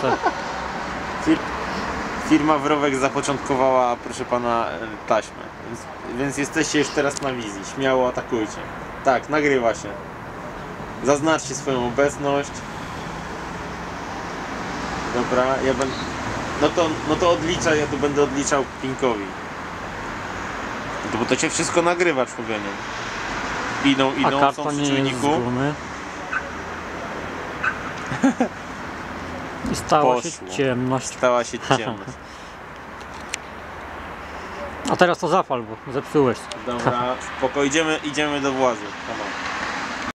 2000. Fir firma Wrowek zapoczątkowała, proszę pana, e, taśmę. Więc, więc jesteście już teraz na wizji. Śmiało atakujcie. Tak, nagrywa się. Zaznaczcie swoją obecność. Dobra, ja będę. No to, no to odliczaj, ja tu będę odliczał Pinkowi. No bo to cię wszystko nagrywa, człowieku. Idą, A idą, są karton przy czujniku. Stała się Poszło. ciemność. Stała się ciemność. A teraz to zapal, bo zepsułeś. Dobra, spoko, idziemy, idziemy do on.